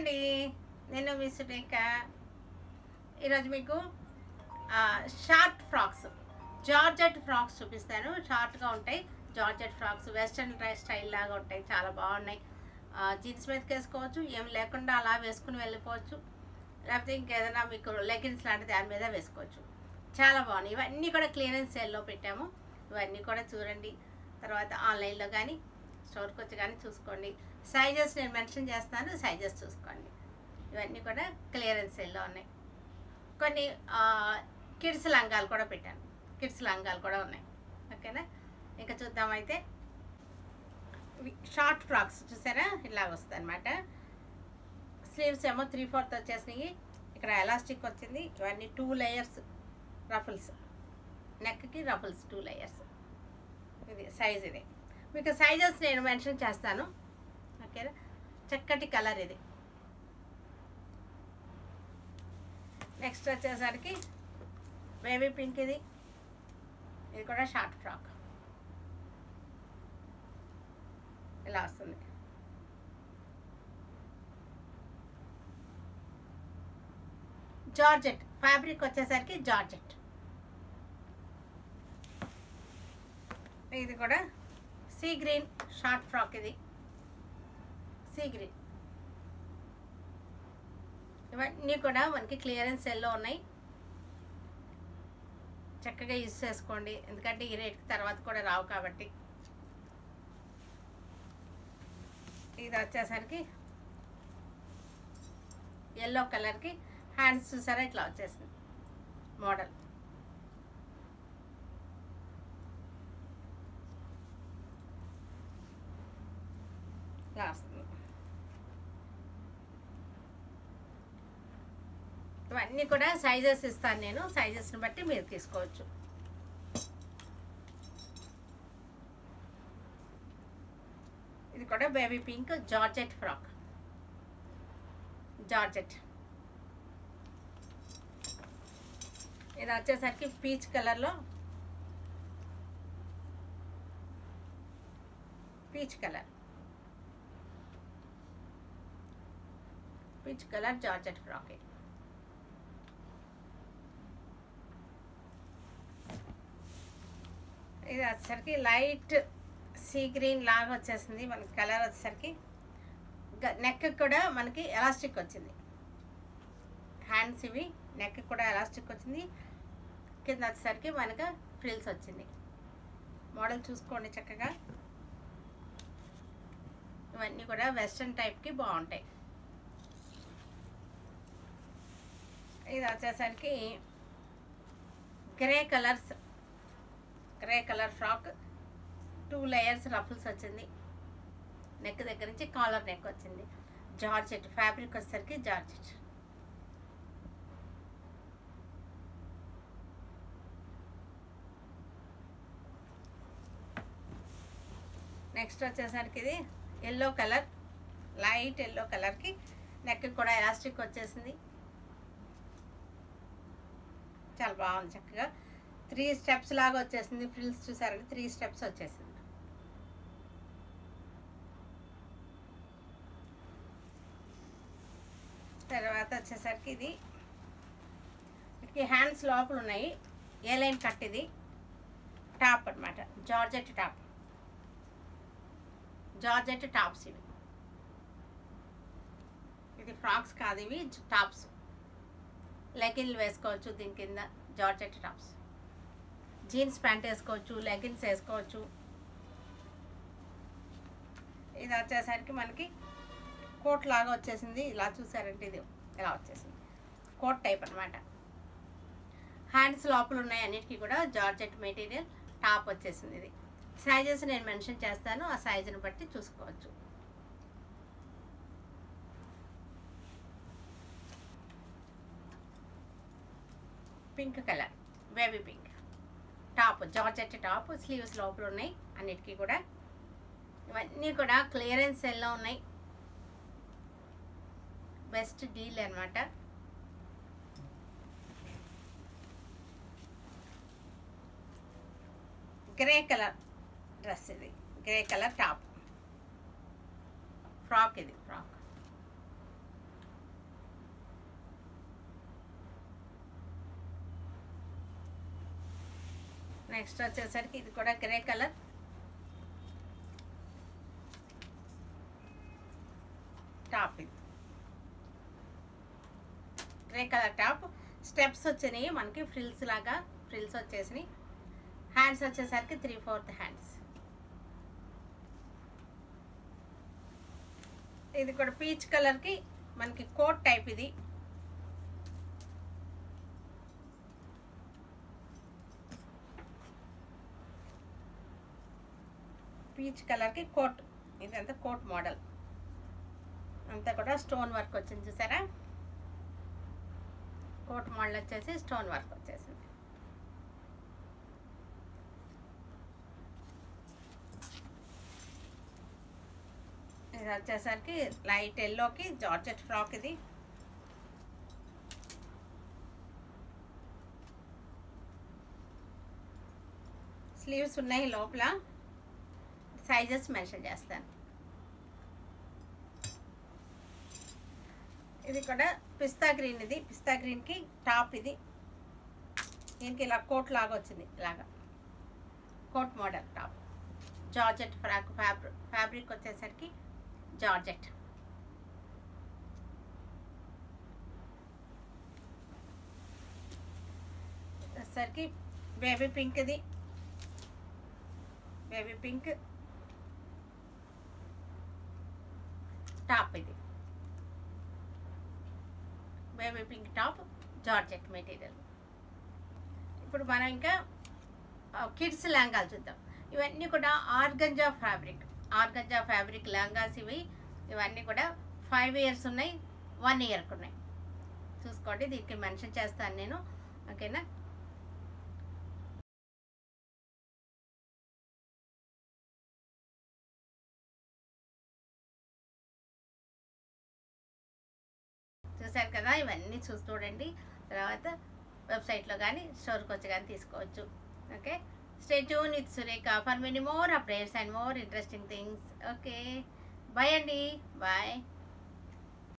అండి నేను మీ సురేఖ. ఈరోజు మీకు షార్ట్ ఫ్రాక్స్ జార్జెట్ ఫ్రాక్స్ చూపిస్తాను. షార్ట్గా ఉంటాయి. Georgette frocks western dry style లాగా ఉంటాయి. చాలా బాగున్నాయి. జీన్స్ మీదకి వేసుకోవచ్చు. ఏం లేకుండా అలా వేసుకుని వెళ్ళిపోవచ్చు. లేకపోతే ఇంకేదైనా మీకు లెగిన్స్ లాంటి దాని మీద వేసుకోవచ్చు. చాలా బాగున్నాయి. ఇవన్నీ కూడా క్లియరెన్స్ సేల్లో పెట్టాము. ఇవన్నీ కూడా చూడండి. తర్వాత ఆన్లైన్లో కానీ స్టోర్కి వచ్చి కానీ చూసుకోండి. సైజెస్ నేను మెన్షన్ చేస్తాను సైజెస్ చూసుకోండి. ఇవన్నీ కూడా క్లియరెన్స్ సేల్లో ఉన్నాయి. కొన్ని కిడ్స్ లంగాలు కూడా పెట్టాను. కిడ్స్ లంగాలు కూడా ఉన్నాయి. ఓకేనా? ఇంకా చూద్దామైతే షార్ట్ ఫ్రాక్స్ చూసారా? ఇలాగ వస్తుంది అనమాట స్లీవ్స్ ఏమో త్రీ ఫోర్త్ వచ్చేసినాయి. ఇక్కడ ఎలాస్టిక్ వచ్చింది. ఇవన్నీ టూ లేయర్స్ రఫుల్స్. నెక్కి రఫుల్స్ టూ లేయర్స్. ఇది సైజ్ ఇది. మీకు సైజెస్ నేను మెన్షన్ చేస్తాను. ఓకేనా చక్కటి కలర్ ఇది. నెక్స్ట్ వచ్చేసరికి బేబీ పింక్ ఇది. ఇది కూడా షార్ట్ ఫ్రాక్ ఇలా వస్తుంది. జార్జెట్ ఫ్యాబ్రిక్ వచ్చేసరికి జార్జెట్ ఇది కూడా సీ గ్రీన్ షార్ట్ ఫ్రాక్ ఇది. Sea green. ఇవన్నీ కూడా మనకి క్లియరెన్స్ సెల్లో ఉన్నాయి. చక్కగా యూజ్ చేసుకోండి. ఎందుకంటే ఈ రేట్కి తర్వాత కూడా రావు కాబట్టి. ఇది వచ్చేసరికి ఎల్లో కలర్కి హ్యాండ్స్ చూసారా? ఇట్లా వచ్చేసింది మోడల్. ఇలా ఇవన్నీ కూడా సైజెస్ ఇస్తాను నేను. సైజెస్ని బట్టి మీరు తీసుకోవచ్చు. ఇది కూడా baby pink georgette frock. Georgette. ఇది వచ్చేసరికి పీచ్ కలర్లో. Peach colour. Peach colour georgette ఫ్రాకే ఇది ఇది వచ్చేసరికి లైట్ సీ గ్రీన్ లాగా వచ్చేసింది. మనకి కలర్ వచ్చేసరికి నెక్ కూడా మనకి ఎలాస్టిక్ వచ్చింది. హ్యాండ్స్ ఇవి నెక్ కూడా ఎలాస్టిక్ వచ్చింది. కింద వచ్చేసరికి మనకు ఫ్రిల్స్ వచ్చింది. మోడల్ చూసుకోండి చక్కగా. ఇవన్నీ కూడా వెస్ట్రన్ టైప్కి బాగుంటాయి. ఇది వచ్చేసరికి grey colours grey colour frock. Two layers ruffles వచ్చింది. నెక్ దగ్గర నుంచి కాలర్ నెక్ వచ్చింది. జార్జెట్ ఫ్యాబ్రిక్ వచ్చేసరికి జార్జెట్. నెక్స్ట్ వచ్చేసరికి ఇది ఎల్లో కలర్ లైట్ ఎల్లో కలర్కి నెక్ కూడా ఎలాస్టిక్ వచ్చేసింది. చాలా బాగుంది చక్కగా. త్రీ స్టెప్స్ లాగా వచ్చేసింది. ఫ్రిల్స్ చూసారంటే త్రీ స్టెప్స్ వచ్చేసింది. తర్వాత వచ్చేసరికి ఇది. వీటికి హ్యాండ్స్ లోపల ఉన్నాయి. ఏ లైన్ కట్ ఇది? టాప్ అనమాట జార్జెట్ టాప్ జార్జెట్ టాప్స్ ఇవి. ఇది ఫ్రాక్స్ కాదు ఇవి టాప్స్ లెగిన్లు వేసుకోవచ్చు దీని కింద జార్జెట్ టాప్స్. జీన్స్ ప్యాంట్ వేసుకోవచ్చు లెగిన్స్ వేసుకోవచ్చు. ఇది వచ్చేసరికి మనకి కోట్ లాగా వచ్చేసింది. ఇలా చూసారంటే ఇది ఇలా వచ్చేసింది. కోట్ టైప్ అనమాట హ్యాండ్స్ లోపల ఉన్నాయి అన్నిటికీ కూడా జార్జెట్ మెటీరియల్ టాప్ వచ్చేసింది ఇది. సైజెస్ నేను మెన్షన్ చేస్తాను. ఆ సైజుని బట్టి చూసుకోవచ్చు. Pink colour. Baby pink top georgette top sleeves లోపల ఉన్నాయి. అన్నిటికీ కూడా ఇవన్నీ కూడా క్లియరెన్స్ సెల్లో ఉన్నాయి. బెస్ట్ డీల్ అనమాట గ్రే కలర్ డ్రెస్ ఇది. గ్రే కలర్ టాప్ ఫ్రాక్ ఇది ఫ్రాక్ నెక్స్ట్ వచ్చేసరికి ఇది కూడా గ్రే కలర్. టాప్ ఇది. Grey colour top. స్టెప్స్ వచ్చినాయి మనకి ఫ్రిల్స్ లాగా ఫ్రిల్స్ వచ్చేసినాయి. హ్యాండ్స్ వచ్చేసరికి త్రీ ఫోర్త్ హ్యాండ్స్ ఇది కూడా పీచ్ కలర్కి మనకి కోట్ టైప్ ఇది. పీచ్ కలర్కి కోట్. ఇదంతా కోట్ మోడల్. అంతా కూడా స్టోన్ వర్క్ వచ్చింది చూసారా? కోట్ మోడల్ వచ్చేసి స్టోన్ వర్క్ వచ్చేసింది. ఇది వచ్చేసరికి లైట్ ఎల్లోకి జార్జెట్ ఫ్రాక్ ఇది. స్లీవ్స్ ఉన్నాయి లోపల. సైజెస్ మెన్షన్ చేస్తాను ఇది కూడా పిస్తా గ్రీన్ ఇది. పిస్తా గ్రీన్కి టాప్ ఇది. దీనికి ఇలా కోట్ లాగా వచ్చింది. ఇలాగా. Coat model top georgette frock fabric fabric వచ్చేసరికి జార్జెట్ వచ్చేసరికి బేబీ పింక్ ఇది. బేబీ పింక్ టాప్ ఇది. Baby pink top georgette material. ఇప్పుడు మనం ఇంకా కిడ్స్ లెహంగాలు చూద్దాం. ఇవన్నీ కూడా organza fabric. Organza fabric lehengas ఇవి. ఇవన్నీ కూడా ఫైవ్ ఇయర్స్ ఉన్నాయి వన్ ఇయర్కి ఉన్నాయి. చూసుకోండి దీనికి మెన్షన్ చేస్తాను నేను. ఓకేనా? ఇవన్నీ చూసి చూడండి. తర్వాత వెబ్సైట్లో కానీ స్టోర్కి వచ్చి కానీ తీసుకోవచ్చు. Okay? Stay tune with Surekha for many more updates and more interesting things okay? Bye అండి. బాయ్